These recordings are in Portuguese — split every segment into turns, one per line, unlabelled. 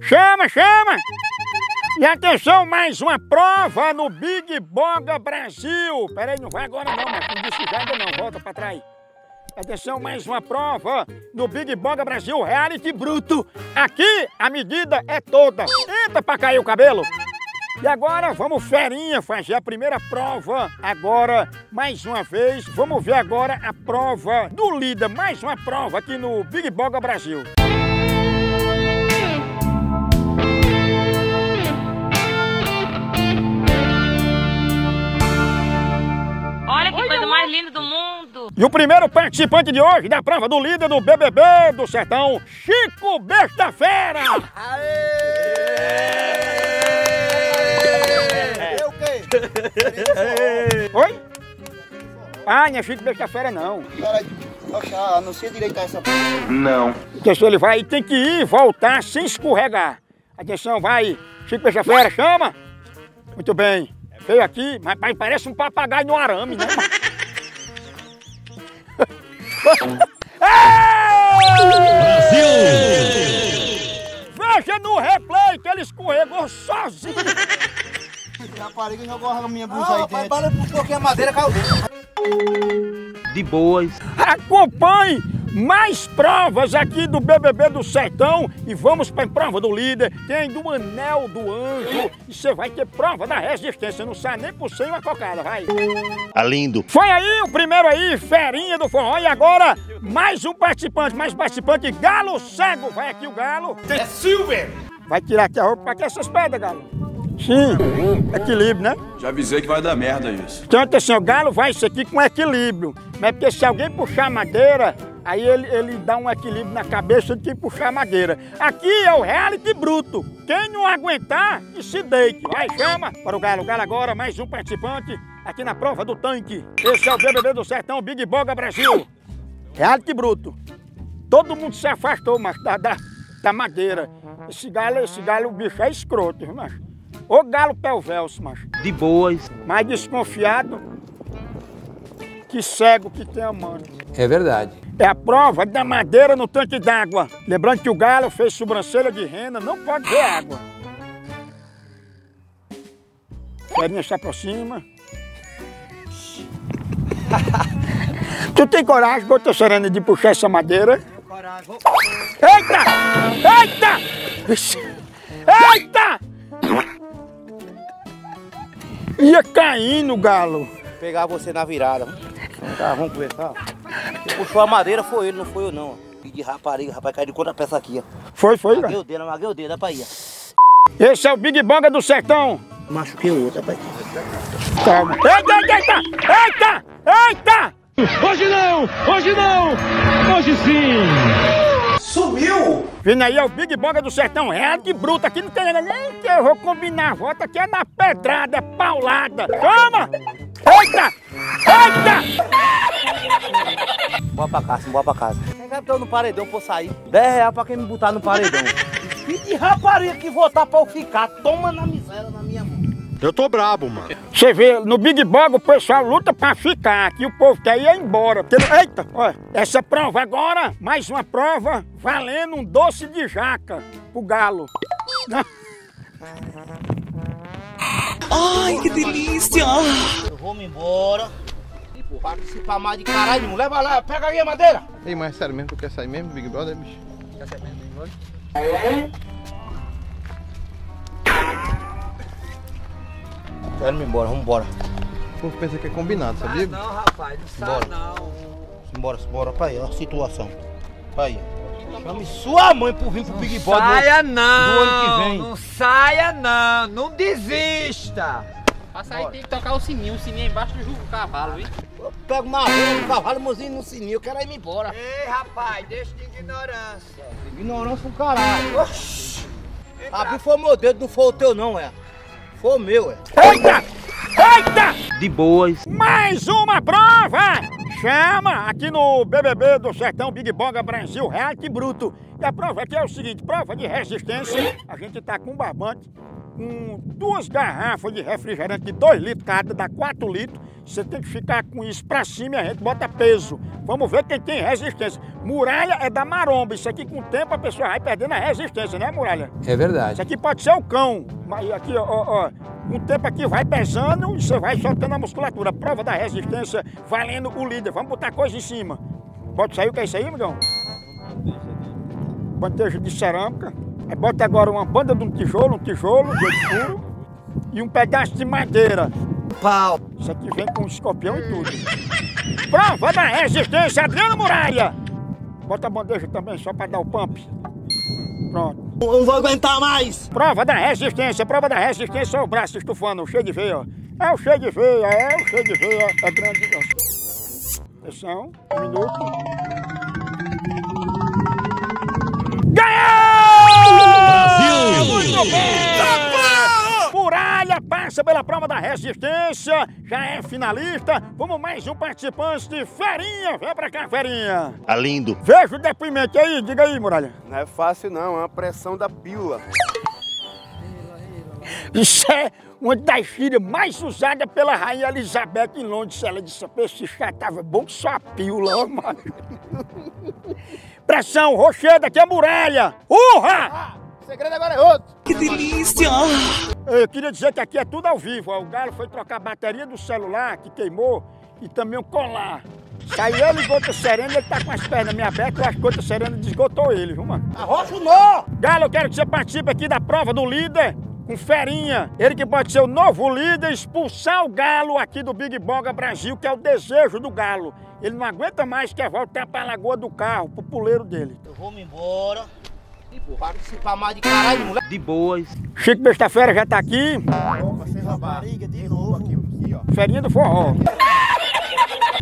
Chama, chama! E atenção, mais uma prova no Big Boga Brasil. Peraí, não vai agora não, mas não disse ainda não, volta pra trás. Atenção, mais uma prova no Big Boga Brasil Reality Bruto. Aqui a medida é toda. Entra pra cair o cabelo. E agora vamos ferinha fazer a primeira prova. Agora, mais uma vez, vamos ver agora a prova do líder. Mais uma prova aqui no Big Boga Brasil.
Coisa mais linda do mundo.
E o primeiro participante de hoje da prova do líder do BBB do Sertão, Chico Besta Fera.
Eu quê?
Oi? Ah, não é Chico Besta Fera não.
Peraí, Oxa, anuncia direito essa p.
Atenção, ele vai, tem que ir e voltar sem escorregar. Atenção, vai. Chico Besta Fera, chama. Muito bem. Veio aqui, mas pai, parece um papagaio no arame, né? Brasil! Veja no replay que ele escorregou sozinho.
Rapariga jogou a minha blusa aí dentro.
Para um pouquinho a madeira, caiu
de boas.
Acompanhe mais provas aqui do BBB do Sertão e vamos para a prova do líder. Tem do Anel do Anjo e você vai ter prova da resistência. Não sai nem por cima uma cocada, vai.
Tá lindo.
Foi aí o primeiro aí, ferinha do forró. E agora, mais um participante, mais participante, Galo Cego. Vai aqui o Galo.
É Silver.
Vai tirar aqui a roupa para que essas pedras, Galo. Sim, equilíbrio, né?
Já avisei que vai dar merda isso.
Então, assim, o galo vai isso aqui com equilíbrio. Mas porque se alguém puxar a madeira, aí ele, ele dá um equilíbrio na cabeça de quem puxar a madeira. Aqui é o reality bruto. Quem não aguentar, que se deite. Vai, chama para o galo. O galo agora, mais um participante aqui na prova do tanque. Esse é o BBB do Sertão, Big Boga Brasil. Reality bruto. Todo mundo se afastou, mas da, da, da madeira. Esse galo, esse galo, o bicho é escroto, mas. Ô galo pelvelso, macho.
De boas.
Mais desconfiado que cego que tem a mano.
É verdade.
É a prova da madeira no tanque d'água. Lembrando que o galo fez sobrancelha de rena, não pode ver água. Ferinha se aproxima. tu tem coragem, bota serena, de puxar essa madeira?
Coragem.
Eita! Eita! Eita! Ia caindo, galo.
Vou pegar você na virada. Tá, vamos conversar. Quem puxou a madeira foi ele, não foi eu não. Pedi rapariga, rapaz, caiu de conta peça aqui, ó.
Foi, foi,
Maguei o dedo, maguei o dedo, dá pra ir.
Esse é o Big Boga do Sertão.
Machuquei o outro, rapaz.
Calma. Eita, eita, eita! Eita!
Hoje não! Hoje não! Hoje sim!
Sumiu!
Vindo aí é o Big Boga do Sertão, é de bruta, aqui não tem nada nem que eu vou combinar a volta, aqui é na pedrada, é paulada. Toma! Eita! Eita!
Bora pra casa, bora pra casa. Quem quer botar no paredão pra eu sair? 10 reais pra quem me botar no paredão. Que de rapariga que votar pra eu ficar, toma na miséria na minha mão.
Eu tô brabo, mano.
Você vê, no Big Boga o pessoal luta pra ficar, aqui o povo quer ir embora. Porque, eita, olha, essa prova agora, mais uma prova, valendo um doce de jaca pro galo.
Ai, que delícia!
Me embora. Participar mais de caralho, não leva lá, pega aí a madeira.
Ei, mas é sério mesmo, tu quer sair mesmo, Big Brother, bicho?
Quer sair mesmo, Big Brother? Quero ir embora, vamos embora.
O povo pensa que é combinado, sabia?
Não, rapaz, não sai
Bora.
não.
Simbora, simbora, pra aí, ó a situação. Pra aí. Chame sua mãe por vir pro Big Brother.
Saia não!
do ano que vem.
Não saia não! Não desista!
Pra sair tem que tocar o sininho, o sininho é embaixo do ju- cavalo, viu?
Eu pego uma rola no cavalo, mozinho no sininho, eu quero ir embora.
Ei, rapaz, deixa de ignorância.
Ignorância do caralho. Oxi. Abriu foi o meu dedo, não foi o teu não, é. Foi o meu, é.
Eita! Eita!
De boas.
Mais uma prova! Chama aqui no BBB do Sertão Big Bonga Brasil Reality Bruto. E a prova aqui é o seguinte, prova de resistência. A gente tá com um barbante, com duas garrafas de refrigerante de 2 litros cada, dá 4 litros. Você tem que ficar com isso pra cima e a gente bota peso. Vamos ver quem tem resistência. Muralha é da maromba. Isso aqui com o tempo a pessoa vai perdendo a resistência, né, Muralha?
É verdade.
Isso aqui pode ser o cão. Mas aqui, ó, ó, o tempo aqui vai pesando e você vai soltando a musculatura. Prova da resistência, valendo o líder. Vamos botar coisa em cima. Pode sair o que é isso aí, amigão? Bandeja de cerâmica. Aí bota agora uma banda de um tijolo, um tijolo de furo e um pedaço de madeira.
Pau.
Isso aqui vem com escorpião e tudo. Prova da resistência, Adriano Muralha. Bota a bandeja também, só para dar o pump. Pronto.
Eu não vou aguentar mais.
Prova da resistência, prova da resistência, o braço estufando, cheio de veia, ó. É o cheio de veia, é o cheio de veia, é grande. Atenção, um minuto. Ganhou! Brasil! Muito bem! Pela prova da resistência, já é finalista. Vamos mais um participante, Ferinha, vem pra cá, Ferinha.
Tá lindo.
Veja o depoimento aí, diga aí, Muralha.
Não é fácil não, é uma pressão da pílula.
Isso é uma das filhas mais usadas pela rainha Elizabeth em Londres. Ela disse, esse chá tava bom que só a pílula, ó, mano. Pressão, rocheda, aqui é muralha. Urra!
O segredo agora é outro.
Que delícia.
Eu queria dizer que aqui é tudo ao vivo. ó. O Galo foi trocar a bateria do celular, que queimou, e também o colar. Saiu ele e Gota Serena, ele tá com as pernas meio abertas, eu acho que Gota Serena desgotou ele, viu, mano?
Arrocha o nó.
Galo, eu quero que você participe aqui da prova do líder com Ferinha. Ele que pode ser o novo líder, expulsar o Galo aqui do Big Boga Brasil, que é o desejo do Galo. Ele não aguenta mais, quer voltar pra lagoa do carro, pro puleiro dele.
Eu vou me embora. Participar mais de caralho, moleque.
De boas.
Chico Besta-feira já tá aqui,
Sem rapariga de novo. Aqui, aqui, ó.
Ferinha do Forró.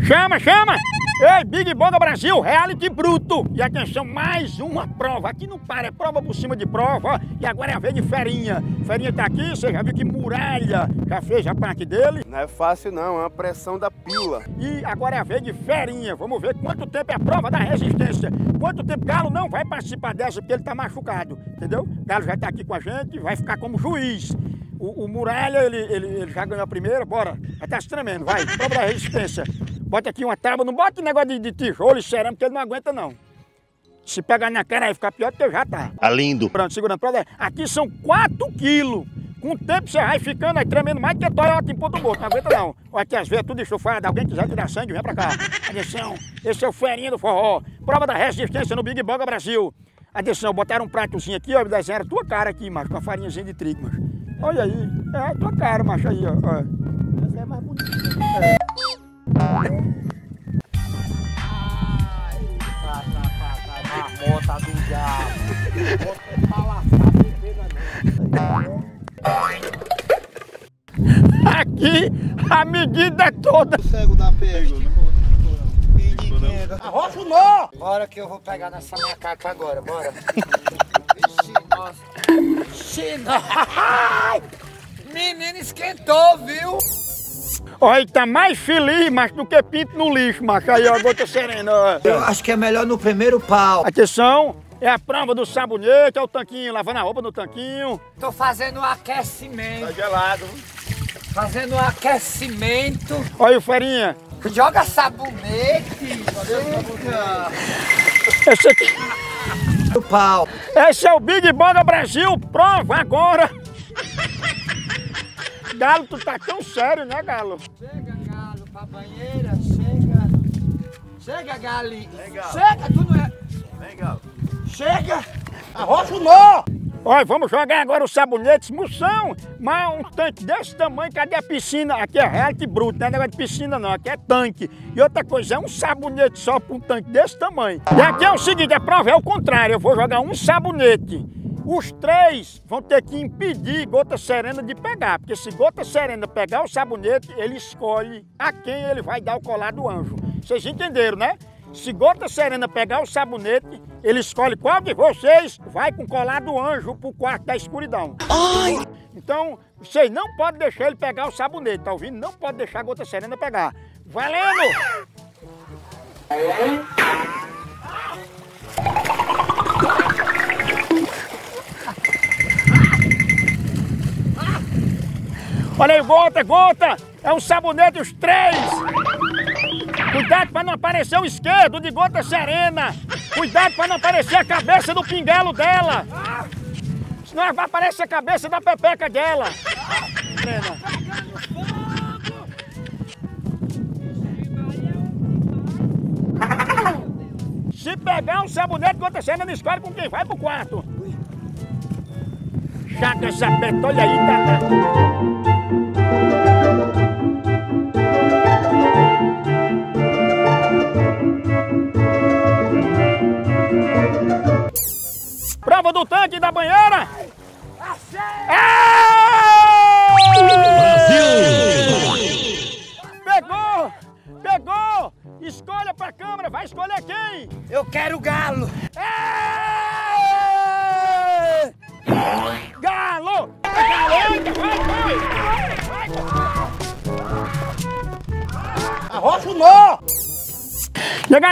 Chama, chama! Ei, Big Boga Brasil, reality bruto! E atenção, mais uma prova. Aqui não para, é prova por cima de prova. E agora é a vez de Ferinha. Ferinha tá aqui, você já viu que Muralha já fez a parte dele.
Não é fácil não, é uma pressão da pílula.
E agora é a vez de Ferinha. Vamos ver quanto tempo é a prova da resistência. Quanto tempo Galo não vai participar dessa porque ele tá machucado, entendeu? Galo já tá aqui com a gente, vai ficar como juiz. O, o Muralha, ele, ele, ele já ganhou a primeira, bora. Já tá se tremendo, vai. Prova da resistência. Bota aqui uma tábua, não bota negócio de, de tijolo e cerâmica, que ele não aguenta não. Se pegar na cara aí ficar pior do que já tá.
Tá lindo.
Pronto, segurando. Prova. Aqui são 4 quilos. Com o tempo você vai ficando aí tremendo mais que Toyota em ponto morto. Não aguenta não. Olha aqui as veias tudo enxofado. Alguém quiser tirar sangue, vem pra cá. Atenção, esse é o ferinha do forró. Prova da resistência no Big Boga Brasil. Atenção, botaram um pratozinho aqui, ó, desenharam a tua cara aqui, macho, com a farinhazinha de trigo, macho. Olha aí, é a tua cara, macho, aí, ó. ó.
Marmota do diabo.
Aqui a medida é toda.
Cego da peste.
Arrocha o nó.
Bora que eu vou pegar nessa macaca agora, bora.
Menino esquentou, viu?
Olha, ele tá mais feliz, macho, do que pinto no lixo, macho. Aí, ó, gota serena, ó.
Eu acho que é melhor no primeiro pau.
Atenção, é a prova do sabonete, é o tanquinho, lavando a roupa no tanquinho.
Tô fazendo um aquecimento.
Tá gelado.
Fazendo um aquecimento.
Olha o ferinha.
Joga sabonete.
Esse aqui.
No pau.
Esse é o Big Boga Brasil, prova agora! Galo, tu tá tão sério, né, Galo?
Chega, galo, pra banheira. Chega. Chega, galinho. Chega, tu não é.
Vem, Galo.
Chega. Arrocha o nó.
Olha, vamos jogar agora o sabonete, moção, mas um tanque desse tamanho, cadê a piscina? Aqui é reality bruto, não é negócio de piscina não, aqui é tanque. E outra coisa, é um sabonete só para um tanque desse tamanho. E aqui é o seguinte, a prova é o contrário, eu vou jogar um sabonete. Os três vão ter que impedir Gota Serena de pegar, porque se Gota Serena pegar o sabonete, ele escolhe a quem ele vai dar o colar do anjo. Vocês entenderam, né? Se Gota Serena pegar o sabonete, ele escolhe qual de vocês vai com o colar do anjo pro quarto da escuridão. Então, vocês não podem deixar ele pegar o sabonete, tá ouvindo? Não pode deixar a Gota Serena pegar. Valendo! Olha aí, gota, gota! É um sabonete os três! Cuidado para não aparecer o esquerdo de gota serena! Cuidado para não aparecer a cabeça do pinguelo dela! Senão vai aparecer a cabeça da pepeca dela! Serena. Se pegar um sabonete gota serena, não escolhe com quem vai pro quarto! Chaca essa peta, olha aí, tá, tanque da banheira! Brasil!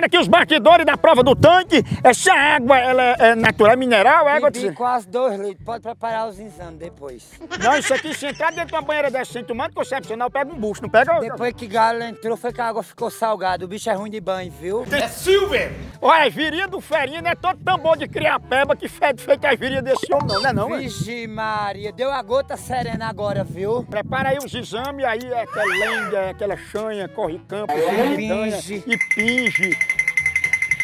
Chegaram aqui os bastidores da prova do tanque. Essa água, ela é é natural, é mineral? É água de...
Quase dois litros. Pode preparar os exames depois.
Não, isso aqui, se entrar dentro de uma banheira dessa sem tomar anticoncepcional, pega um bucho, não pega...
Depois que galo entrou, foi que a água ficou salgada. O bicho é ruim de banho, viu?
Olha, as virinhas do ferinha não é todo tambor de criar peba que fede feito as virinhas desse homem, não, não é não? é?
Vixe Maria, deu a gota serena agora, viu?
Prepara aí os exames, aí é aquela lenga, é aquela chanha, corre campo, piranha
Pinge.
e pinge.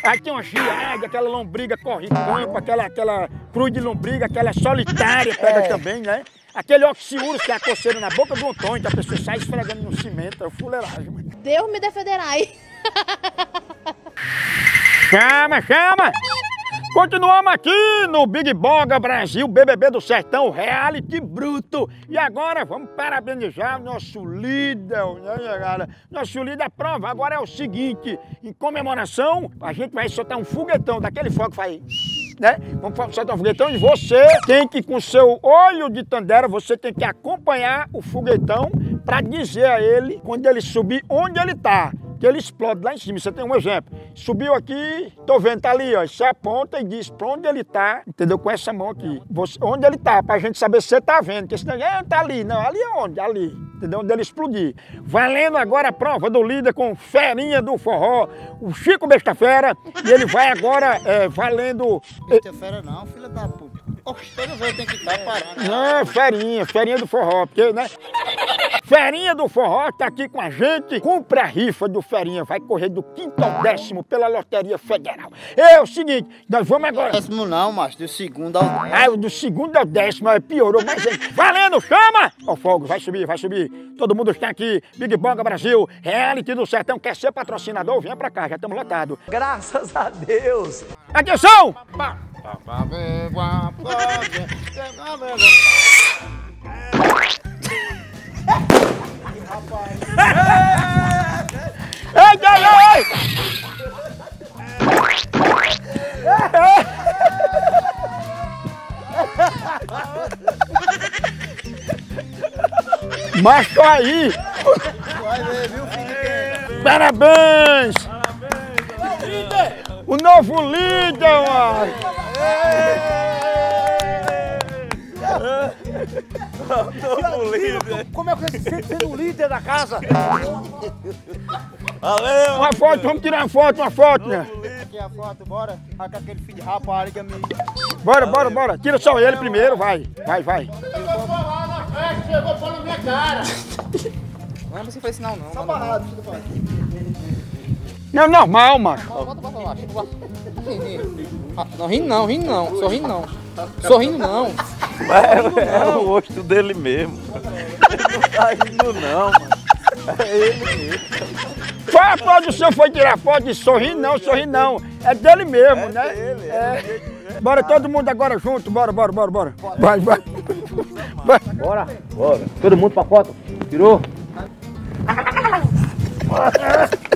Aí tem uma giarda, aquela lombriga corre campo, aquela, aquela cruz de lombriga, aquela solitária pega também, né? Aquele oxiurus que é a coceira na boca do Antônio, que a pessoa sai esfregando no cimento, é o fuleiragem.
Deus me defenderá aí.
Chama, chama! Continuamos aqui no Big Boga Brasil, BBB do Sertão, reality bruto. E agora vamos parabenizar o nosso líder, né? Nosso líder a prova. Agora é o seguinte, em comemoração, a gente vai soltar um foguetão, daquele fogo que faz... Né? Vamos soltar um foguetão e você tem que, com seu olho de tandera, você tem que acompanhar o foguetão para dizer a ele, quando ele subir, onde ele tá que ele explode lá em cima. Você tem um exemplo. Subiu aqui, tô vendo, tá ali, ó. Você aponta e diz pra onde ele tá, entendeu? Com essa mão aqui. Você, onde ele tá, pra gente saber se você tá vendo. Porque senão, é, tá ali. Não, ali é onde? Ali. Entendeu? Onde ele explodir. Valendo agora a prova do líder com Ferinha do Forró, o Chico Besta-Fera. E ele vai agora é, valendo...
Não fera não, filha da puta. Toda vez tem que estar parando.
Não, Ferinha, Ferinha do Forró, porque, né? Ferinha do Forró tá aqui com a gente. Compre a rifa do Ferinha, vai correr do quinto ao décimo pela Loteria Federal. É o seguinte, nós vamos agora.
Décimo não, macho, do segundo ao décimo.
Ah, o do segundo ao décimo, aí piorou mais ainda. Valendo, chama! Ó, fogo, vai subir, vai subir. Todo mundo está aqui. Big Bonga Brasil, Reality do Sertão. Quer ser patrocinador? Venha pra cá, já estamos lotados.
Graças a Deus.
Atenção! Ei, ei, ei! Macho aí!
Vai ver, viu, filho?
Parabéns! O novo líder, mano!
Como é que você se sente sendo o líder da casa?
Uma foto, vamos tirar uma foto, uma foto, né?
Aqui a foto, bora. Vai com aquele filho de rapariga me.
Bora, bora, bora. Tira só ele primeiro, vai. Vai, vai.
Não é você faz sinal não.
Só parado, filho da puta.
Não, normal, macho.
não. Bota, bota lá, chega lá. Não, rindo não, rindo não. Sorrindo não. Sorrindo não.
É, o rosto dele mesmo. Ele não tá rindo não, mano. É ele mesmo.
Foi a produção foi tirar foto de sorrir não, sorrir não. É dele mesmo, né?
Ele,
É. Bora todo mundo agora junto, bora, bora, bora, bora. Vai, vai. Vai.
Bora, bora. Todo mundo pra foto. Tirou?